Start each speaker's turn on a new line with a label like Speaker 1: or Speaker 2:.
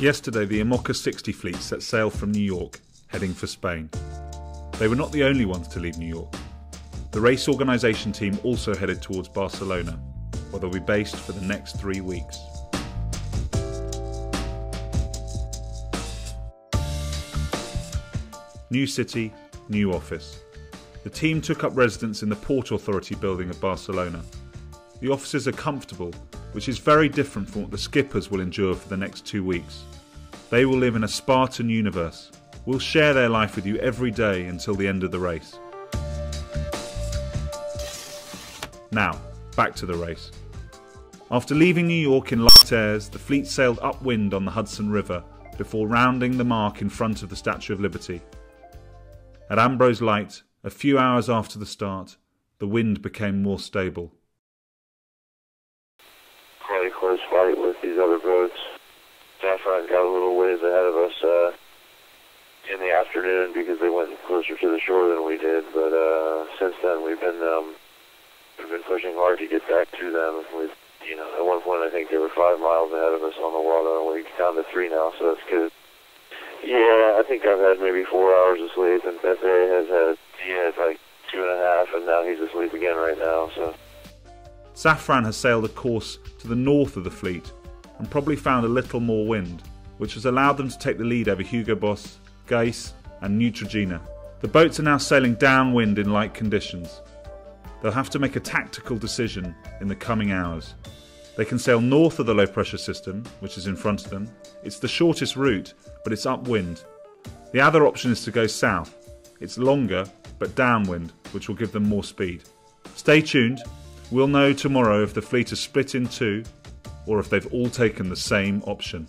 Speaker 1: Yesterday, the IMOCA 60 fleet set sail from New York, heading for Spain. They were not the only ones to leave New York. The race organisation team also headed towards Barcelona, where they'll be based for the next three weeks. New city, new office. The team took up residence in the Port Authority building of Barcelona. The offices are comfortable, which is very different from what the skippers will endure for the next two weeks. They will live in a Spartan universe. We'll share their life with you every day until the end of the race. Now, back to the race. After leaving New York in light airs, the fleet sailed upwind on the Hudson River before rounding the mark in front of the Statue of Liberty. At Ambrose Light, a few hours after the start, the wind became more stable.
Speaker 2: Quite a close fight with these other boats. Safran got a little ways ahead of us uh, in the afternoon because they went closer to the shore than we did. But uh, since then, we've been um, we've been pushing hard to get back to them. We've, you know, at one point I think they were five miles ahead of us on the water, and we're down to three now, so that's good. Yeah, I think I've had maybe four hours of sleep, and Pepe has had, he had like two and a half, and now he's asleep again right now, so.
Speaker 1: Safran has sailed a course to the north of the fleet and probably found a little more wind, which has allowed them to take the lead over Hugo Boss, Gaes, and Neutrogena. The boats are now sailing downwind in light conditions. They'll have to make a tactical decision in the coming hours. They can sail north of the low pressure system, which is in front of them. It's the shortest route, but it's upwind. The other option is to go south. It's longer, but downwind, which will give them more speed. Stay tuned. We'll know tomorrow if the fleet is split in two or if they've all taken the same option.